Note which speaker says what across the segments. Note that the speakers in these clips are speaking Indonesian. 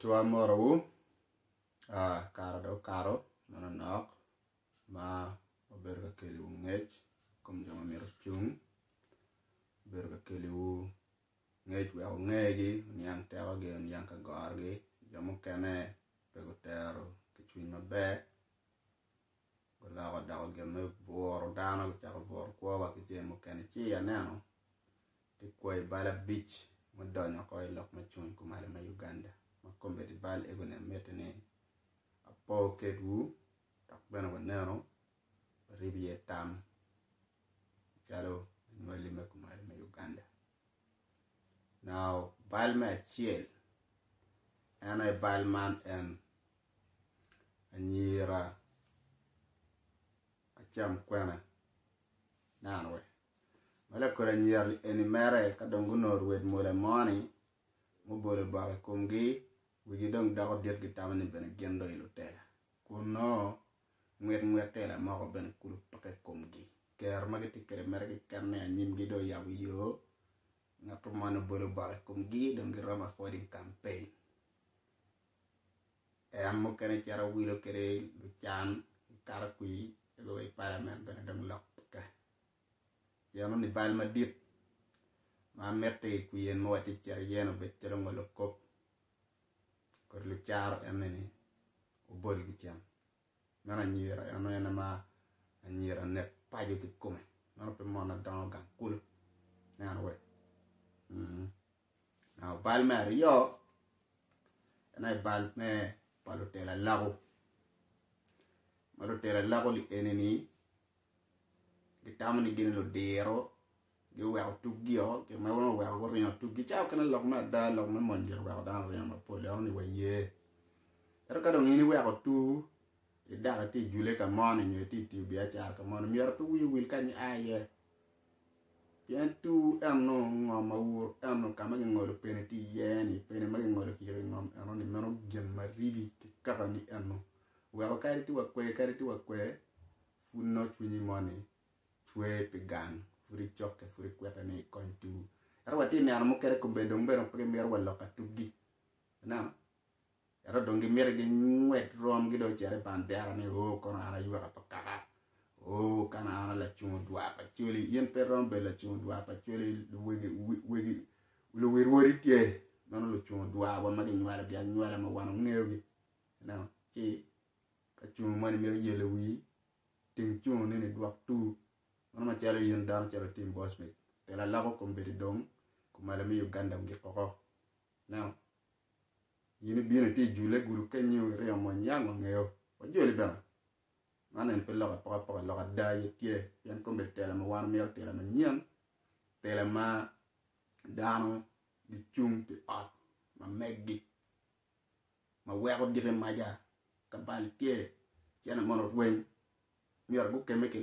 Speaker 1: tua moro wu a karo do karo mana nok ma ober ka keli wu ngej kom jama mero chung ber ka keli wu ngej we o ngegi nyang tewa ge nyang ka gor ge jamu kene pe go tero ke chuny maber go la go dago ge me voro dano go chako voro kwa wa ke jen mo kene chi ya neno ti kwai bala beach mo donyo ko i lok ma chuny kumale ma Uganda makkomɓe ɗi baali egone mbiyetene poket wu takɓene ko neno ribiye tam calo walli mekko malima uganda. Now balma achiel e ana e balman en. Anyira acham kwena. Nanwe mala kora nyir en mere kadongu norwed mole moni mobole bwawe kumgi wigi dong dago diet gi tamani bene gendo ilu tela. Kuno ngwet ngwet tela mako bene kulu pake kumgi ker magi ti kere mere gi kerne anyim gi do yabu yo ngatu mano bole ba kumgi dong gi roma for campaign. En mo kene cara wilo kere lu chan kara kui ego i parliament bene dong lok ka yano ni bal madit ma mette kui en mo wati cara yeno bet cara ngolo kop kor lu charo emeni o bol gi chan nana nyira yano yana ma nyira ne pajo ki kume. Nana pe mona dano gang kulu nana we now bal me rio yana bal me palo tela lago maro tela lago li eneni gi tamani gini lo dero gi weko tuggio gi ma wono weko go ringo tuggi chao kana lok ma da lok ma mon jir weko dan ringo ma pole oni wa ye ero ka dong ini weko tu i daga ti jule ka moni nyo ti ti bi achar ka moni mier tu wi wil kanyi aye pien tu en no ngom ma wur en no kama gi ngoro pene ti yeni pene ma gi ngoro ki ngom en no ni meno gen ma ribi ki kaka ni en no weko kari ti wa kwe kari ti wa kwe fu no moni chwe pe gang furi chokke furi kweta ni kon tu. Ero wati ne anu kere ko bedo mbero pe mer wala ka tugi na ero dongi mer gi ngwet rom gi do chere bandera ni o kono ana yuwa ka pakara o kana ana la chumo dwa pa chuli. Yen pe rom be la chumo dwa pa chuli wegi wegi lu wer wori tie. Nono lu chumo dwa wa ma gi nywala bi nywala ma wana ngewgi na chi ka chumo mani mer yele wi ting chumo ni ni dwa tu man ma chalo yin dan chalo team boss me tela lago ko mbiri dong ko mala mi uganda ngi koko. Now yini bino ti jule guru kenyu re mo nyango ngeo o jole bana man en pelo ka paka paka loka da ye tie. Yan ko mbiri tela ma wan mi tela ma nyan tela ma dano di chung ti ot ma meggi ma weko dire maja ka bal tie. Chena mono wen mi gu keme ki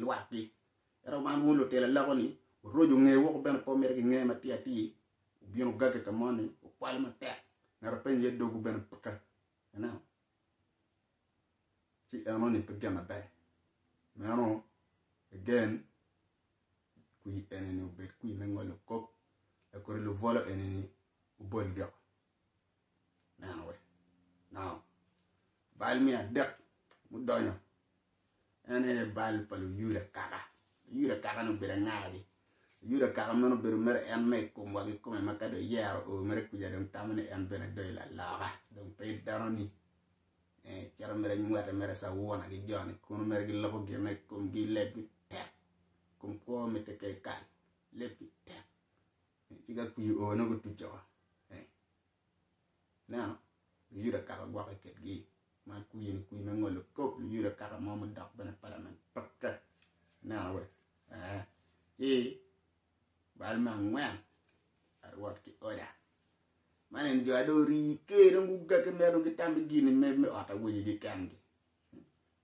Speaker 1: era man wulo tela lago ni rojo nge wo ben po ki nge ma ti bieno gake ka mani o kwal ma tek na rapen ye dogu ben paka na si ano ni pe gama bay me ano again kui eneni ubet kui me ngolo kop e kore lo volo eneni ubol gyo. Na we. Now bal mi mu donyo ene bal palu yule kaka yura kaka no bere ngaadi yura kaka no bere mere en me kum wagi kum ma kado yaro o mere kuja dong tamane en bene doy la laga dong pe daro ni. Eh chara mere nyuata mere sa wona gi joni kun mere gi lobo gi me kum gi le gi tek. Kum ko me te kay kal le gi tek ci ga kuyi o no go tucho eh na yura kaka gwa ket gi ma kuyi ni kuyi me ngolo kop yura kaka mo mo dak bene parliament pakka na we e bal ma ngwan ar wat ki oda manen jo ado ri ke dum ga ke meru ki tambi gini me me ata wuji gi kangi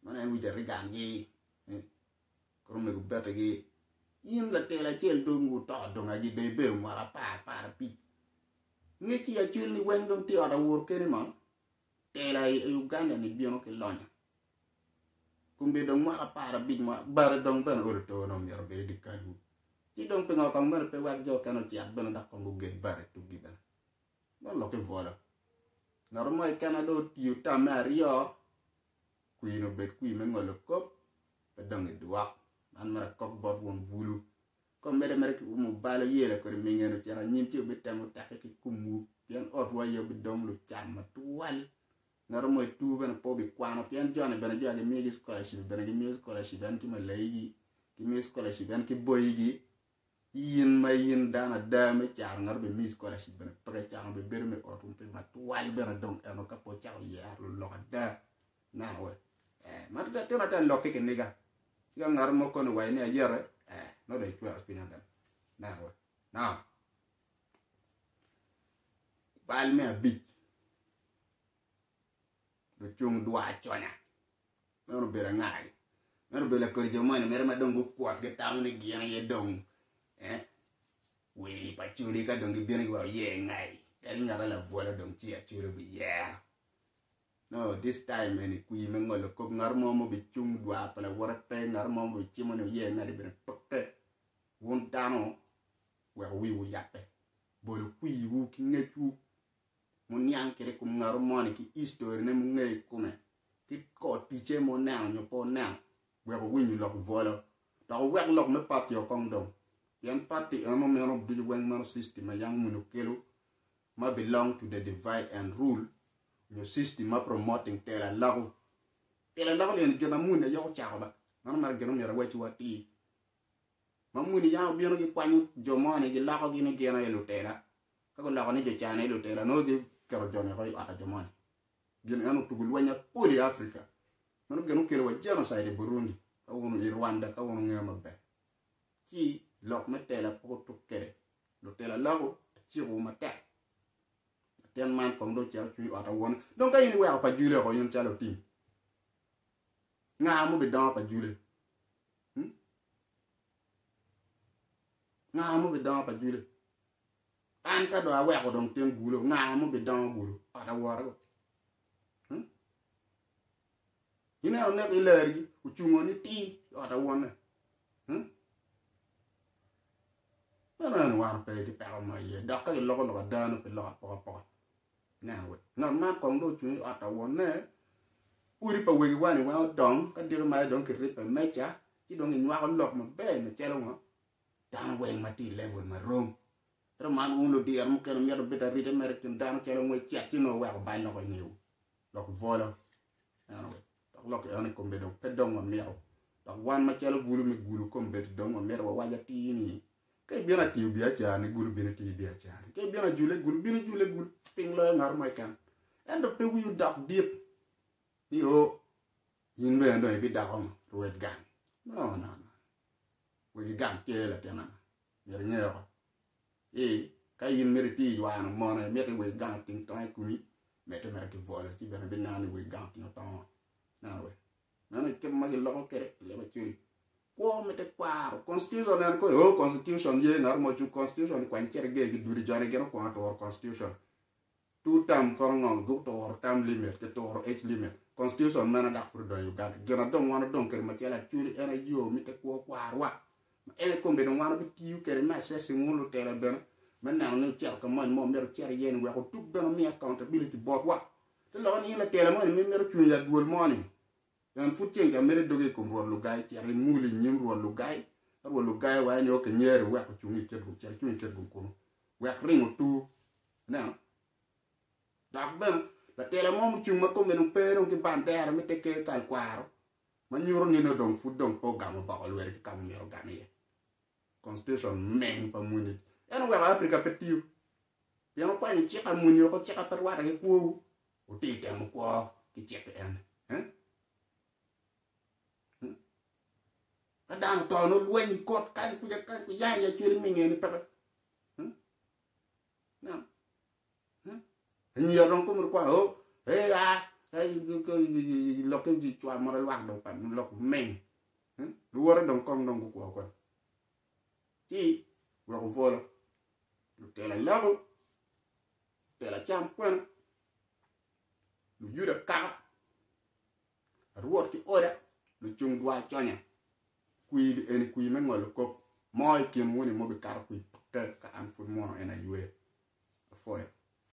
Speaker 1: manen wuja ri gangi ko me ku beta gi yin la tela chel dongu to donga gi be be mo ra pa pa pi. Ngi ci ya chul ni weng dum ti ata wur ke ni man tela uganda ni biono ke lonya kumbe dong ma para big ma bare dong ben ore to no mi robe di kalu ti dong pe ngakang mer pe wak jo kanu ti ak dak kongu ge bare tu gi ben non lo ke vola ngar mo kana do tiu ta me ario kui no bet kui me ngolo kop pe dong e duwa man mara kok bot won bulu ko mede mere ki umu balo yele ko mi ngeno tera nyim ti be tamo take ki kumu pian ot wa yo be dong lu cham tuwal ngar mo tu ben po bi kwano pian jone ben jone mi gi scholarship ben gi mi scholarship ben ki ma leigi ki mi scholarship ben ki boyigi yin ma yin dana dame char ngar be mi scholarship ben pre char be ber me ot um pe ma tuwal ben dong eno ka po chao ya lu lo da na we eh ma ta tena ta lo ke niga. Ya ngar mo ko no wa ni ayere eh no de chwa spinya ben na we na bal me a bit do chung dua chonya. Mero bere ngai mero ko je mo mero ma dong ko ke ni gi ye dong eh? We pa churi ka dong bi ni wa ye ngai. Kari ngara la vola dong chi a churi bi ya no, this time ni kui me ngol ko ngar mo mo bi chung dwa pa la wora pe, ngar mo bi chi mo no ye ngari bere tokke won tano we wi wu yape bolo kui wu ki ngechu mo nyang kere kum ngar mo ni ki history ne mo ngei kume ki ko piche mo nang, nyo po nang. Wa wi ni lok vola ta wa lok me pat yo kong dong. Yan party amo me no du wen mar system yang munu kelo ma belong to the divide and rule. Your system ma promoting tela lago tela lago len gena mun yo cha ba man mar gena mi ra wachi wati ma mun ya bi no gi kwanyu ne gi lago gi ne gena yelo tela. Ka ko lago ne je cha ne yelo tela no gi kero jo ne ko ata jo mo ne gena anu tugul wanya poli africa man gena kelo wa genocide burundi. Ka wono rwanda ka wono ngema be ki lok me tela po to kere lo tela lago chi ru ma tek ten man kong do chel chui ata won don ka yin wa pa jule ko yin chalo tim nga mu be don pa jule hmm nga mu be don pa jule an ka do awa ko don ten gulo nga mu be don gulo ata wor ko hmm ina on ne be leri ku chungo ni ti ata won Mana war pe ki pe ma ye da ka lo lo da no pe lo po po na we. Na ma kong do chu ata won ne uri pa we wa ni wa dong ka dir ma dong ki ri pe me cha ki dong ni wa lo ma be me che lo ngo. Da we ma ti level ma rom tra man un lo dir mo ke no do beta ri de mer tin da no che lo mo cha ti no wa ba lo ko ni lo ko vola na we. Lo ke ani ko be dong pe dong ma mi tak wan ma che lo gulu mi gulu ko be dong ma mer wa wa ya ti ni kai biana ti bi achani gulu bina ti bi achani kai biana jule gul bina jule gul ping lo ngar mai kan. And the pe you dark deep ni ho, yin be ndo bi dark on ruet gan no no no. We gan ke la tena. Yer nye ko e kai yin mer ti wa no mo na me we gan ting tai e ku mi me te mere ki vola ti bana bina ni we gan ting ta na we. Na ne ke ma lo ko kere, le ba churi ko mete kwaro constitution en ko o constitution ye nar mo chu constitution kwan cher ge gi duri jare ge ko to constitution. Two term ko ngong go to term limit, ke to age limit. Constitution mana dak fur do uganda. Gena don wana don ker ma tela churi era yo mite ko kwarwa ele ko be don wana bi tiu ker, ma se se ngulu tela ben. Men na no cher ko man mo mer cher yen, we ko tuk ben, mi accountability board wa. Te lo ni la tela mo mi mer chu ya duol morning yan fut chen ga mere doge ko ruol lugay ci ari muli nyim ruol lugay ruol lugay wa ni o ke nyere wa ko chungi ket gum cher chungi ket gum ko wa ringo tu. Na dak ben la tele mo chung ma ko men pe no ki bandera mi te ke kal kwaro ma nyuro ni no dong fut dong po gam ba ko wer ki kam mero gam ye. Constitution men pa muni en wa afrika petiu piano pa ni cheka muni ko cheka per wa ke ku o ti te mo ko ki cheka en. Hein ka dang to no lwen kot kan ku ja kan ku ya ya chiri mi ngeni pa hm na hm ni ya dong ko mo kwa ho e a ai ko lo ke ji chwa mo ra wak do pa lo men hm lu wora dong kong dong ku ko ti wa ko volo lu tela lago tela cham kwen lu yuda ka ruot ki ora lu chung dwa chonya kui en kui men ngol ko moy kin woni mo be kar kui ka ka an fun mo en a yue foya